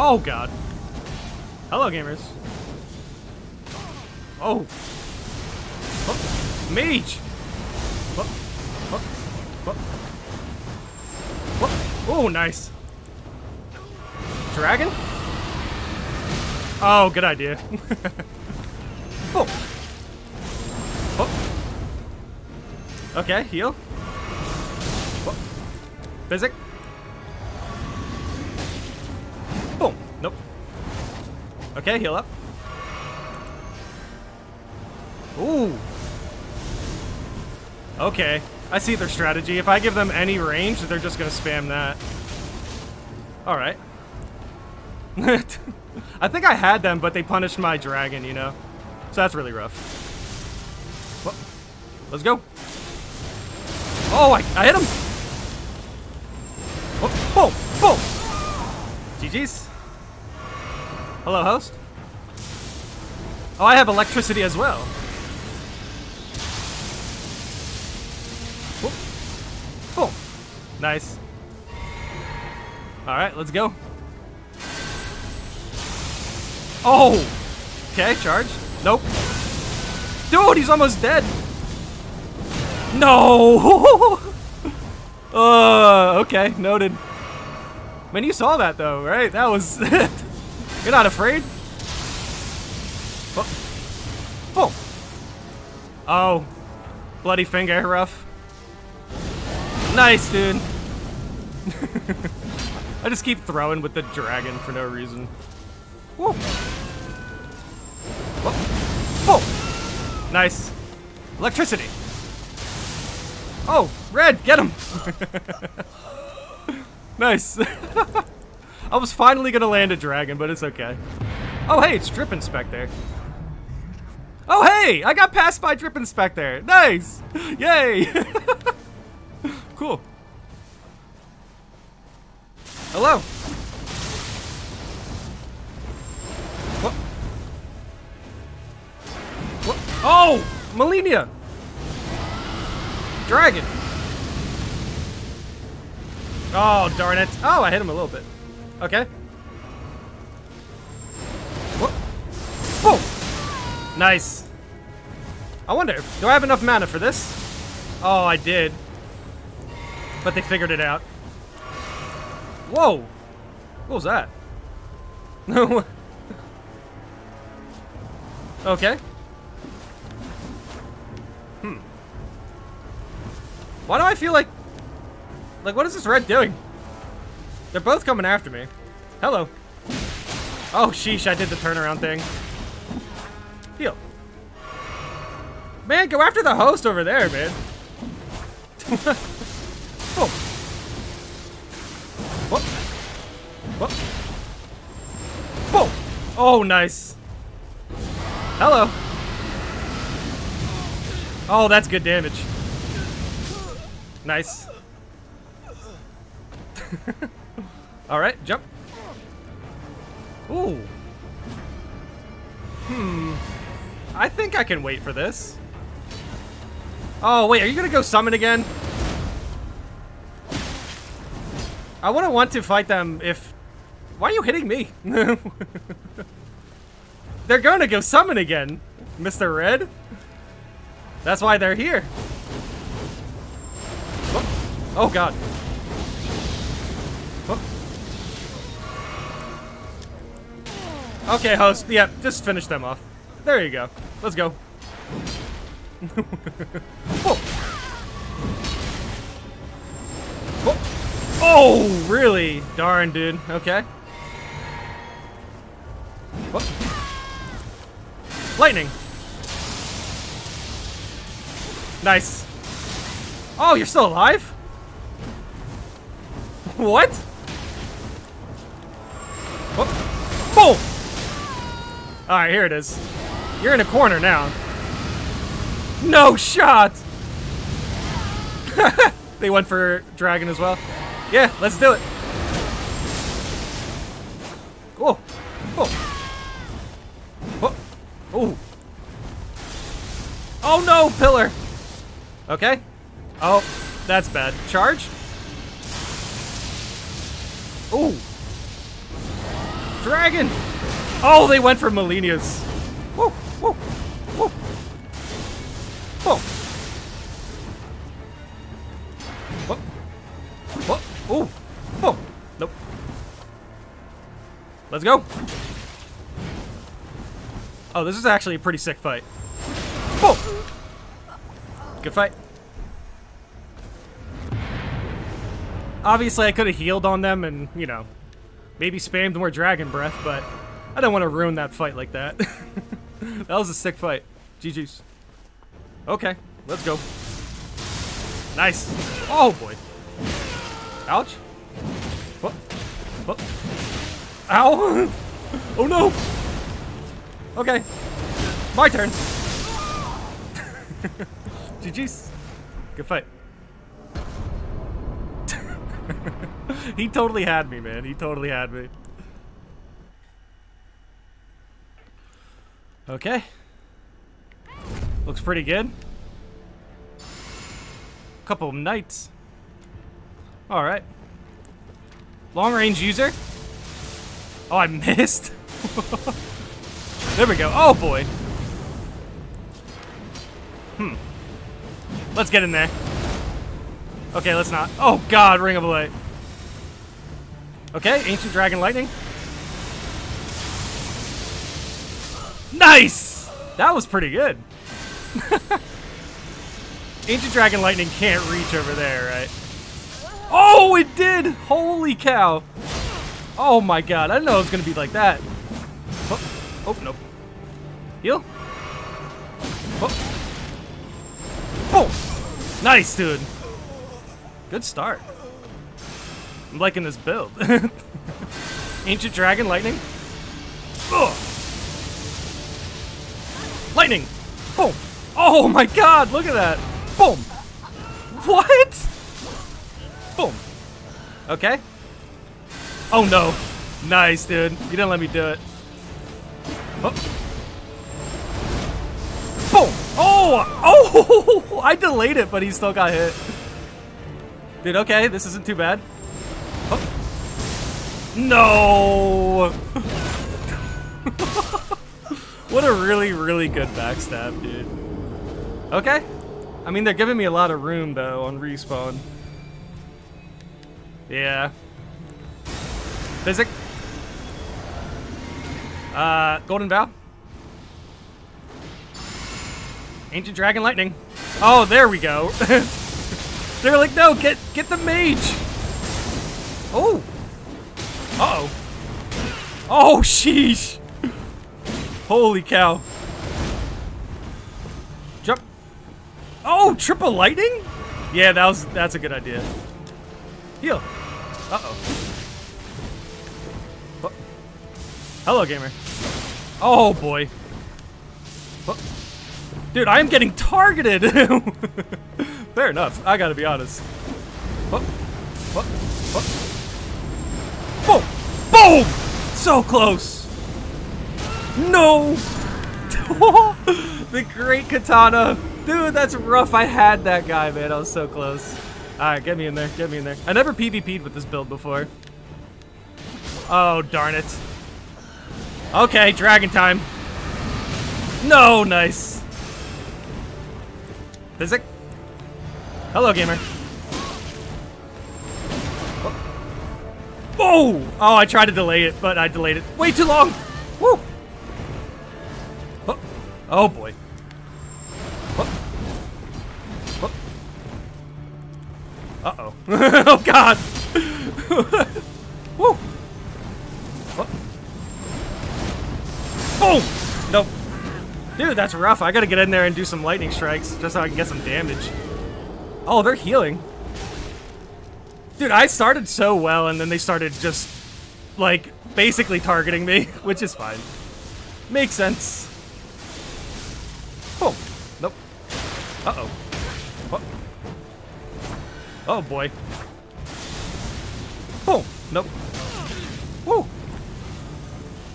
Oh god. Hello, gamers. Oh. oh. Mage. Oh. Oh. Oh. oh, nice. Dragon? Oh, good idea. oh. Oh. Okay, heal. Oh. Okay, heal up. Ooh. Okay. I see their strategy. If I give them any range, they're just gonna spam that. Alright. I think I had them, but they punished my dragon, you know? So that's really rough. Well, let's go. Oh, I, I hit him! Oh, oh, oh. boom! Boom! GG's. Hello, host. Oh, I have electricity as well. Boom. Nice. Alright, let's go. Oh! Okay, charge. Nope. Dude, he's almost dead. No! uh, okay, noted. Man, you saw that though, right? That was... You're not afraid? Oh. oh. Oh. Bloody finger, rough. Nice, dude. I just keep throwing with the dragon for no reason. Whoa. Whoa. Whoa. Nice. Electricity. Oh, red, get him. nice. I was finally gonna land a dragon, but it's okay. Oh, hey, it's Drip Inspector. Oh, hey, I got passed by Drip Inspector. Nice. Yay. cool. Hello. What? What? Oh, Malenia. Dragon. Oh, darn it. Oh, I hit him a little bit. Okay. Whoa. Whoa! Nice. I wonder, do I have enough mana for this? Oh, I did. But they figured it out. Whoa! What was that? No. okay. Hmm. Why do I feel like... Like, what is this red doing? They're both coming after me. Hello. Oh, sheesh, I did the turnaround thing. Heal. Man, go after the host over there, man. oh. What? What? Whoa! Oh, nice. Hello. Oh, that's good damage. Nice. Alright, jump. Ooh. Hmm. I think I can wait for this. Oh, wait, are you gonna go summon again? I wouldn't want to fight them if... Why are you hitting me? they're gonna go summon again, Mr. Red. That's why they're here. Oh, oh god. Okay, host. Yep, yeah, just finish them off. There you go. Let's go. oh. oh. oh, really? Darn, dude. Okay. Oh. Lightning. Nice. Oh, you're still alive? What? Oh. Boom! Alright, here it is. You're in a corner now. No shot! they went for dragon as well. Yeah, let's do it. Oh. Oh. Oh. Oh. Oh no, pillar. Okay. Oh, that's bad. Charge. Ooh. Dragon! Oh, they went for Malenius. Woo, woo, woo. Whoa. Whoa. Whoa. Ooh. Whoa. Nope. Let's go. Oh, this is actually a pretty sick fight. Whoa. Good fight. Obviously, I could have healed on them and, you know, maybe spammed more Dragon Breath, but I don't want to ruin that fight like that. that was a sick fight. GG's. Okay, let's go. Nice. Oh, boy. Ouch. What? What? Ow! Oh, no! Okay. My turn. GG's. Good fight. he totally had me, man. He totally had me. Okay. Looks pretty good. Couple of knights. Alright. Long range user. Oh, I missed. there we go. Oh, boy. Hmm. Let's get in there. Okay, let's not. Oh, God, Ring of Light. Okay, Ancient Dragon Lightning. Nice! That was pretty good. Ancient Dragon Lightning can't reach over there, right? Oh, it did! Holy cow. Oh my god, I didn't know it was going to be like that. Oh, oh nope. Heal. Oh. oh. Nice, dude. Good start. I'm liking this build. Ancient Dragon Lightning. Ugh. Lightning! Boom! Oh my god, look at that! Boom! What? Boom. Okay. Oh no. Nice, dude. You didn't let me do it. Oh. Boom! Oh! Oh! I delayed it, but he still got hit. Dude, okay, this isn't too bad. Oh. No! what a really, really good backstab, dude. Okay. I mean, they're giving me a lot of room, though, on respawn. Yeah. Physick. Uh, Golden Vow. Ancient Dragon Lightning. Oh, there we go. They're like, no, get get the mage. Oh. Uh oh. Oh, sheesh. Holy cow. Jump. Oh, triple lightning? Yeah, that was that's a good idea. Heal. Uh-oh. Oh. Hello, gamer. Oh, boy. Oh. Dude, I am getting targeted. Fair enough. I gotta be honest. Oh. Oh. Oh. Boom! Boom! So close. No! the great katana. Dude, that's rough. I had that guy, man. I was so close. Alright, get me in there. Get me in there. I never PvP'd with this build before. Oh, darn it. Okay, dragon time. No, nice. Physick. Hello, gamer. Oh! Oh, I tried to delay it, but I delayed it way too long. Woo! Oh, boy. Oh. Oh. Uh-oh. oh, God! Woo! Oh. Boom! Nope. Dude, that's rough. I gotta get in there and do some lightning strikes just so I can get some damage. Oh, they're healing. Dude, I started so well, and then they started just, like, basically targeting me, which is fine. Makes sense. Uh-oh. Oh. oh, boy. Oh, nope. Woo.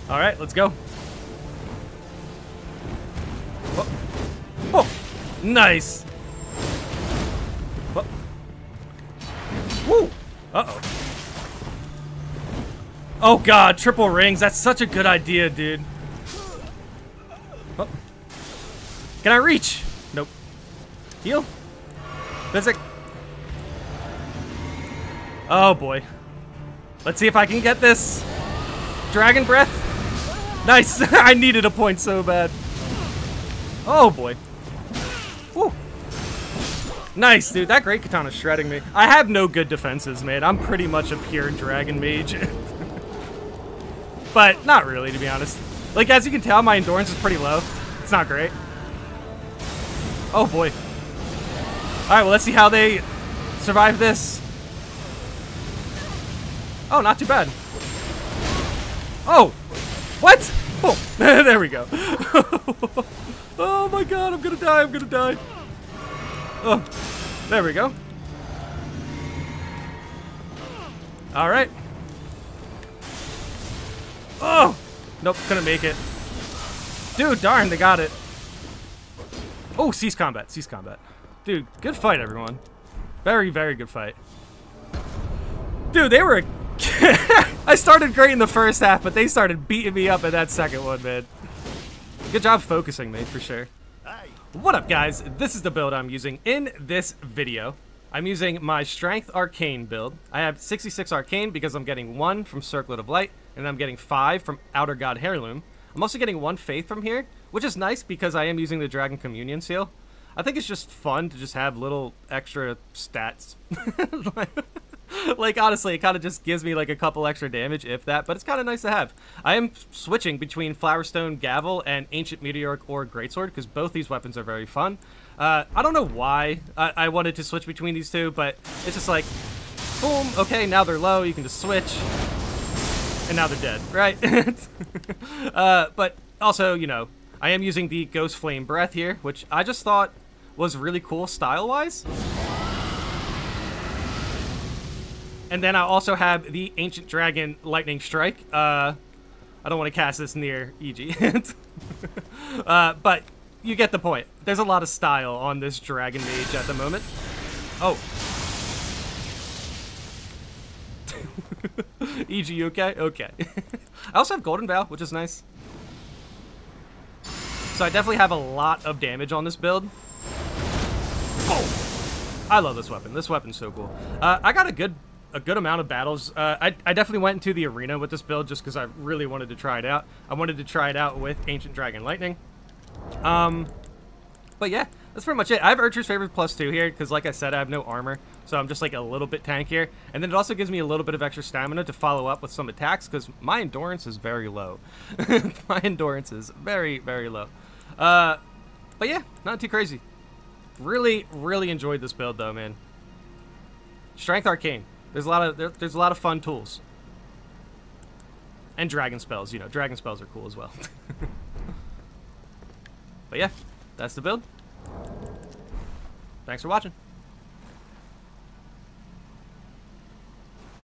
All right, let's go. Oh, oh. nice. Woo! Uh-oh. Oh god, triple rings. That's such a good idea, dude. Oh. Can I reach? Nope. Heal? Physick. Oh boy. Let's see if I can get this. Dragon breath. Nice. I needed a point so bad. Oh boy. Woo. Nice, dude. That great katana is shredding me. I have no good defenses, man. I'm pretty much a pure dragon mage. but not really, to be honest. Like, as you can tell, my endurance is pretty low. It's not great. Oh, boy. Alright, well, let's see how they survive this. Oh, not too bad. Oh! What? Oh, there we go. oh my god, I'm gonna die, I'm gonna die. Oh, there we go. Alright. Oh! Nope, couldn't make it. Dude, darn, they got it. Oh, cease combat, cease combat. Dude, good fight, everyone. Very, very good fight. Dude, they were... I started great in the first half, but they started beating me up in that second one, man. Good job focusing me, for sure. What up, guys? This is the build I'm using in this video. I'm using my Strength Arcane build. I have 66 Arcane because I'm getting 1 from Circlet of Light, and I'm getting 5 from Outer God Heirloom. I'm also getting 1 Faith from here, which is nice because I am using the Dragon Communion Seal. I think it's just fun to just have little extra stats. like, honestly, it kind of just gives me, like, a couple extra damage, if that, but it's kind of nice to have. I am switching between Flowerstone Gavel and Ancient Meteoric Ore Greatsword, because both these weapons are very fun. Uh, I don't know why I, I wanted to switch between these two, but it's just like, boom, okay, now they're low, you can just switch, and now they're dead, right? uh, but also, you know, I am using the Ghost Flame Breath here, which I just thought was really cool style-wise. And then I also have the Ancient Dragon Lightning Strike. Uh, I don't want to cast this near EG. uh, but you get the point. There's a lot of style on this Dragon Mage at the moment. Oh. EG, you okay? Okay. I also have Golden Vow, which is nice. So I definitely have a lot of damage on this build. I love this weapon. This weapon's so cool. Uh, I got a good a good amount of battles. Uh, I, I definitely went into the arena with this build just because I really wanted to try it out. I wanted to try it out with Ancient Dragon Lightning. Um, but yeah, that's pretty much it. I have Erdtree's Favorite plus two here because, like I said, I have no armor. So I'm just like a little bit tankier. And then it also gives me a little bit of extra stamina to follow up with some attacks because my endurance is very low. my endurance is very, very low. Uh, but yeah, not too crazy. Really, really enjoyed this build though, man. Strength Arcane. There's a lot of there, there's a lot of fun tools. And dragon spells, you know, dragon spells are cool as well. but yeah, that's the build. Thanks for watching.